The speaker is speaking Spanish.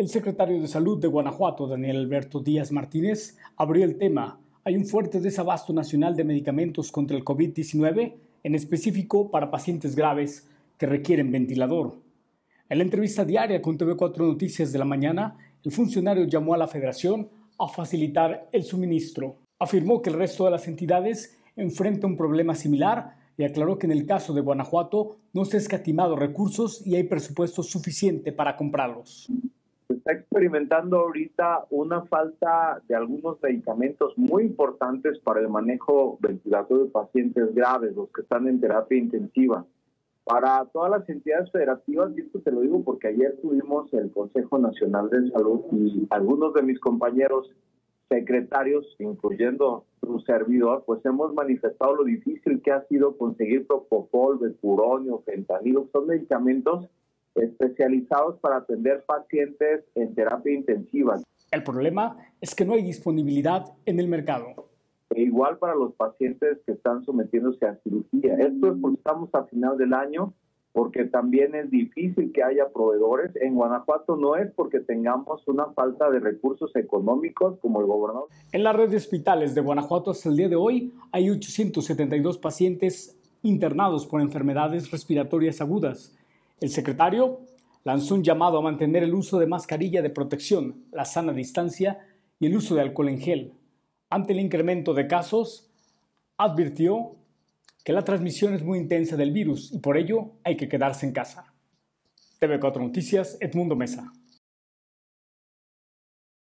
El secretario de Salud de Guanajuato, Daniel Alberto Díaz Martínez, abrió el tema. Hay un fuerte desabasto nacional de medicamentos contra el COVID-19, en específico para pacientes graves que requieren ventilador. En la entrevista diaria con TV4 Noticias de la mañana, el funcionario llamó a la federación a facilitar el suministro. Afirmó que el resto de las entidades enfrenta un problema similar y aclaró que en el caso de Guanajuato no se ha escatimado recursos y hay presupuesto suficiente para comprarlos. Se está experimentando ahorita una falta de algunos medicamentos muy importantes para el manejo ventilatorio de pacientes graves, los que están en terapia intensiva. Para todas las entidades federativas, y esto te lo digo porque ayer tuvimos el Consejo Nacional de Salud y algunos de mis compañeros secretarios, incluyendo su servidor, pues hemos manifestado lo difícil que ha sido conseguir propofol, beturonio, fentanilo, son medicamentos especializados para atender pacientes en terapia intensiva. El problema es que no hay disponibilidad en el mercado. E igual para los pacientes que están sometiéndose a cirugía. Esto es porque estamos a final del año porque también es difícil que haya proveedores. En Guanajuato no es porque tengamos una falta de recursos económicos como el gobernador. En la red de hospitales de Guanajuato hasta el día de hoy hay 872 pacientes internados por enfermedades respiratorias agudas. El secretario lanzó un llamado a mantener el uso de mascarilla de protección, la sana distancia y el uso de alcohol en gel. Ante el incremento de casos, advirtió que la transmisión es muy intensa del virus y por ello hay que quedarse en casa. TV4 Noticias, Edmundo Mesa.